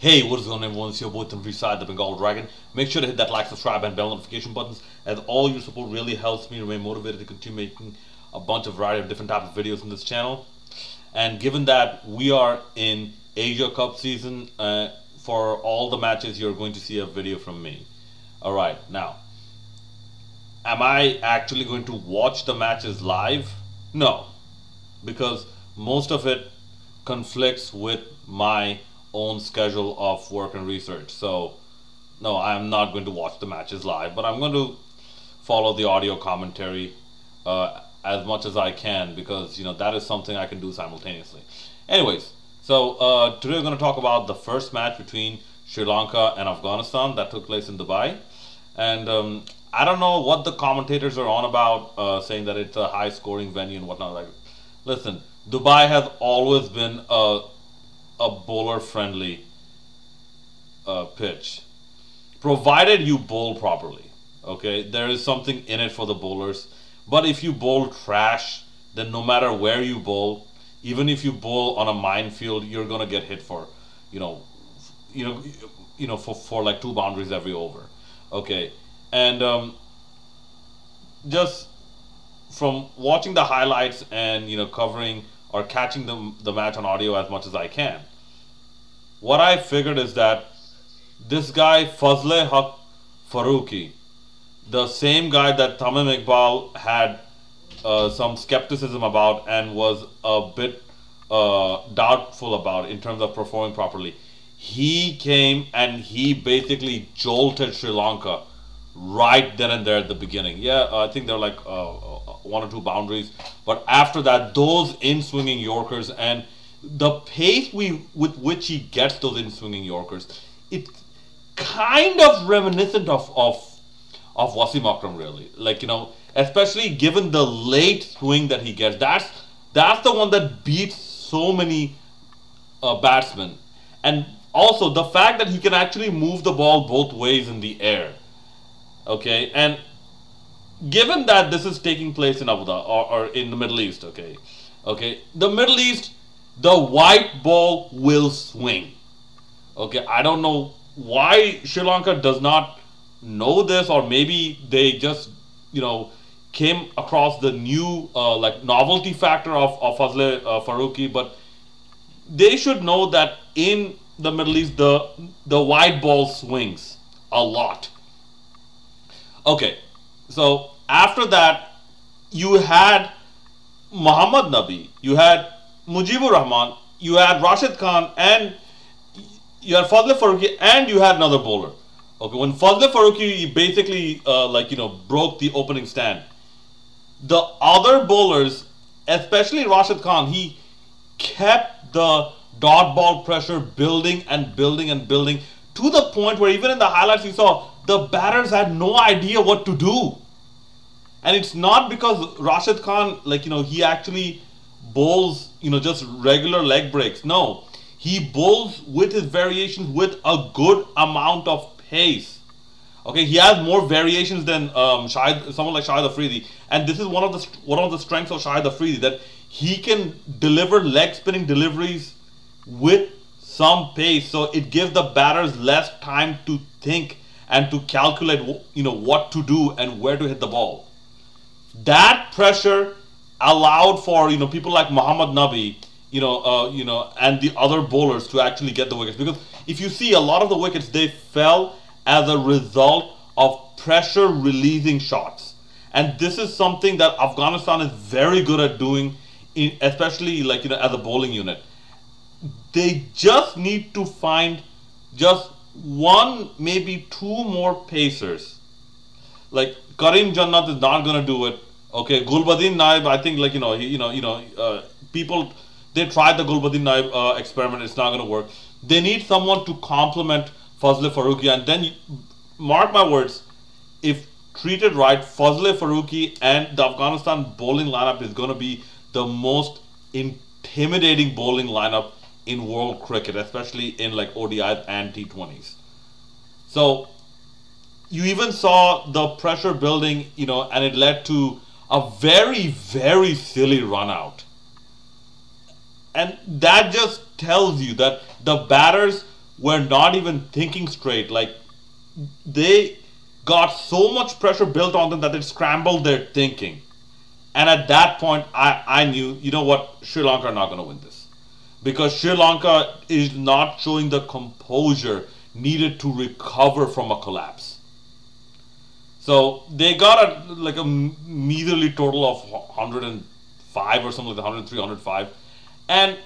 Hey, what is going on everyone? It's your boy Tanvir Saad, the Bengal Dragon. Make sure to hit that like, subscribe, and bell notification buttons as all your support really helps me remain motivated to continue making a bunch of variety of different type of videos on this channel. And given that we are in Asia Cup season, uh, for all the matches you're going to see a video from me. Alright, now, am I actually going to watch the matches live? No, because most of it conflicts with my own schedule of work and research. So, no, I'm not going to watch the matches live, but I'm going to follow the audio commentary uh, as much as I can because you know that is something I can do simultaneously. Anyways, so uh, today we're going to talk about the first match between Sri Lanka and Afghanistan that took place in Dubai, and um, I don't know what the commentators are on about, uh, saying that it's a high-scoring venue and whatnot. Like, listen, Dubai has always been a a bowler-friendly uh, pitch, provided you bowl properly. Okay, there is something in it for the bowlers. But if you bowl trash, then no matter where you bowl, even if you bowl on a minefield, you're gonna get hit for, you know, you know, you know, for, for like two boundaries every over. Okay, and um, just from watching the highlights and you know covering or catching the the match on audio as much as I can, what I figured is that this guy Fazle Haq Farooqi, the same guy that Tamim Iqbal had uh, some skepticism about and was a bit uh, doubtful about in terms of performing properly. He came and he basically jolted Sri Lanka right then and there at the beginning. Yeah, I think they're like uh, uh, one or two boundaries, but after that, those in swinging Yorkers and the pace we with which he gets those in swinging Yorkers, it's kind of reminiscent of of of Wasim Akram really. Like you know, especially given the late swing that he gets. That's that's the one that beats so many uh, batsmen, and also the fact that he can actually move the ball both ways in the air. Okay, and given that this is taking place in Abu Dhabi or, or in the Middle East, okay, okay, the Middle East, the white ball will swing. Okay, I don't know why Sri Lanka does not know this, or maybe they just, you know, came across the new uh, like novelty factor of of Fazle uh, Farooqi, but they should know that in the Middle East, the the white ball swings a lot. Okay, so after that, you had Muhammad Nabi, you had Mujibur Rahman, you had Rashid Khan, and you had Fazle Farooqi, and you had another bowler. Okay, when Fazle Farooqi basically uh, like you know broke the opening stand, the other bowlers, especially Rashid Khan, he kept the dot ball pressure building and building and building to the point where even in the highlights you saw the batters had no idea what to do. And it's not because Rashid Khan, like, you know, he actually bowls, you know, just regular leg breaks. No, he bowls with his variations with a good amount of pace. Okay, he has more variations than um, Shahid, someone like Shahid Afridi, and this is one of the one of the strengths of Shahid Afridi that he can deliver leg spinning deliveries with some pace, so it gives the batters less time to think and to calculate, you know, what to do and where to hit the ball. That pressure allowed for you know people like Muhammad Nabi, you know, uh, you know, and the other bowlers to actually get the wickets because if you see a lot of the wickets they fell as a result of pressure releasing shots. And this is something that Afghanistan is very good at doing, in, especially like you know as a bowling unit. They just need to find just one, maybe two more pacers. Like Karim Janat is not gonna do it. Okay, Gulbadin Naib, I think like you know, he, you know, you know, uh, people they tried the Gulbadin Naib uh, experiment. It's not gonna work. They need someone to complement Fazle Farooqi, and then mark my words, if treated right, Fazle Farooqi and the Afghanistan bowling lineup is gonna be the most intimidating bowling lineup in world cricket, especially in like ODIs and T20s. So you even saw the pressure building, you know, and it led to a very, very silly run out. And that just tells you that the batters were not even thinking straight. Like they got so much pressure built on them that it scrambled their thinking. And at that point, I, I knew, you know what, Sri Lanka are not going to win this. Because Sri Lanka is not showing the composure needed to recover from a collapse. So they got a like a measly total of 105 or something like 103, 105. And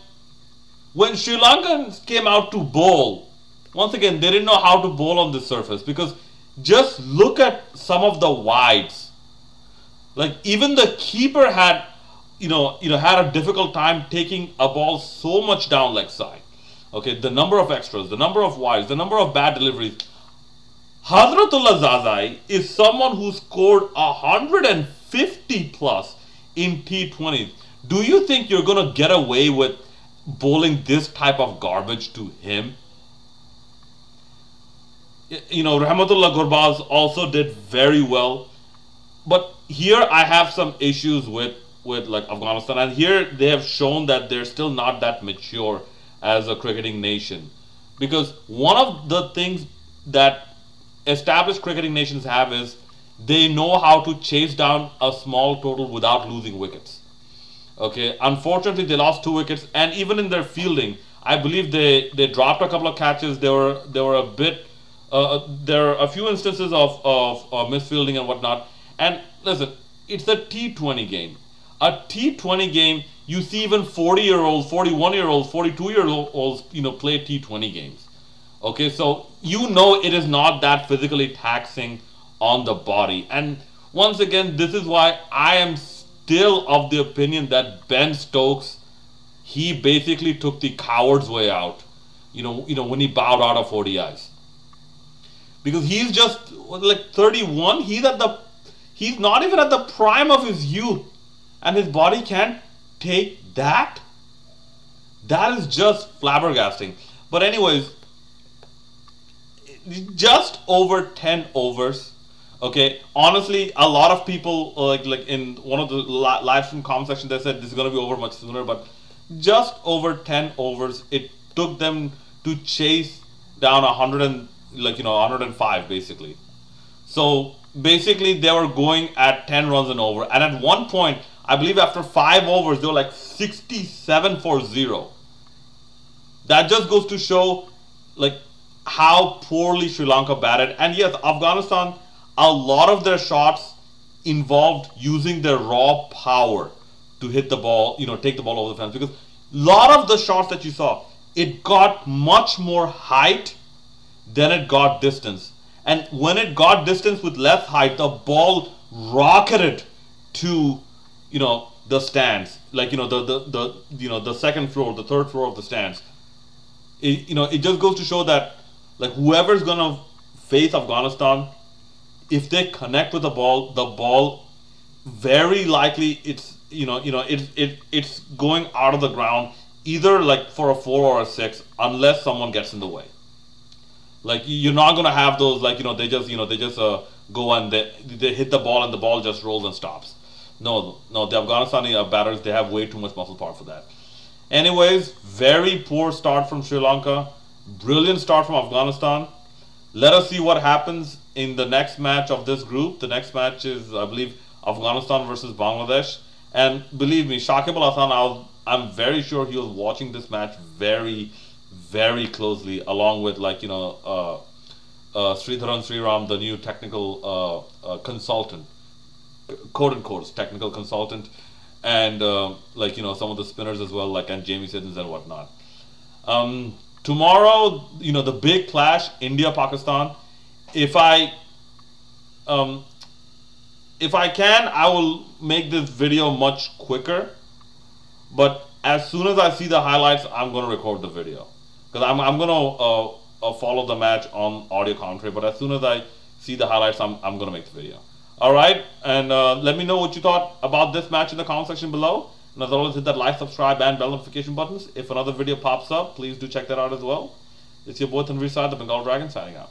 when Sri Lankans came out to bowl, once again, they didn't know how to bowl on this surface because just look at some of the wides. Like even the keeper had, you know, you know, had a difficult time taking a ball so much down leg side. Okay, the number of extras, the number of wides, the number of bad deliveries. Hazratullah Zazai is someone who scored 150 plus in T20s. Do you think you're going to get away with bowling this type of garbage to him? You know, Rahmatullah Gurbaz also did very well. But here I have some issues with, with like Afghanistan. And here they have shown that they're still not that mature as a cricketing nation. Because one of the things that established cricketing nations have is they know how to chase down a small total without losing wickets. Okay, unfortunately they lost two wickets, and even in their fielding, I believe they they dropped a couple of catches. They were they were a bit. Uh, uh there are a few instances of of misfielding and whatnot. And listen, it's a T20 game. A T20 game, you see even 40 year olds, 41 year olds, 42 year olds, you know, play T20 games. Okay, so you know it is not that physically taxing on the body. And once again, this is why I am still of the opinion that Ben Stokes, he basically took the coward's way out. You know, you know when he bowed out of ODIs. Because he's just like 31. He's at the, he's not even at the prime of his youth, and his body can't take that. That is just flabbergasting. But anyways, just over 10 overs okay? Honestly a lot of people uh, like like in one of the live stream comment section they said this is going to be over much sooner but just over 10 overs it took them to chase down 100 and like you know 105 basically. So basically they were going at 10 runs and over and at one point i believe after five overs they were like 67 for zero. That just goes to show like how poorly Sri Lanka batted. And yes, Afghanistan, a lot of their shots involved using their raw power to hit the ball, you know, take the ball over the fence. Because a lot of the shots that you saw, it got much more height than it got distance. And when it got distance with less height, the ball rocketed to, you know, the stands. Like, you know, the, the, the you know, the second floor, the third floor of the stands. It, you know, it just goes to show that like whoever's gonna face Afghanistan, if they connect with the ball, the ball very likely it's you know you know it's it it's going out of the ground either like for a four or a six unless someone gets in the way. Like you're not gonna have those like you know they just you know they just uh, go and they they hit the ball and the ball just rolls and stops. No, no, the Afghanistani uh, batters they have way too much muscle power for that. Anyways, very poor start from Sri Lanka. Brilliant start from Afghanistan. Let us see what happens in the next match of this group. The next match is, I believe, Afghanistan versus Bangladesh. And believe me, Shakib Al Hasan, I'm very sure he was watching this match very, very closely, along with, like, you know, uh, uh, Sridharan Sriram, the new technical uh, uh, consultant, quote unquote, technical consultant, and uh, like, you know, some of the spinners as well, like, and Jamie Siddons and whatnot. Um, tomorrow, you know, the big clash, India Pakistan. If I, um, if I can, I will make this video much quicker. But as soon as I see the highlights, I'm gonna record the video because I'm I'm gonna uh, uh, follow the match on audio commentary. But as soon as I see the highlights, I'm I'm gonna make the video. All right, and uh, let me know what you thought about this match in the comment section below. And as always, hit that like, subscribe, and bell notification buttons. If another video pops up, please do check that out as well. It's your boy Tanveer Saad, the Bengal Dragon, signing out.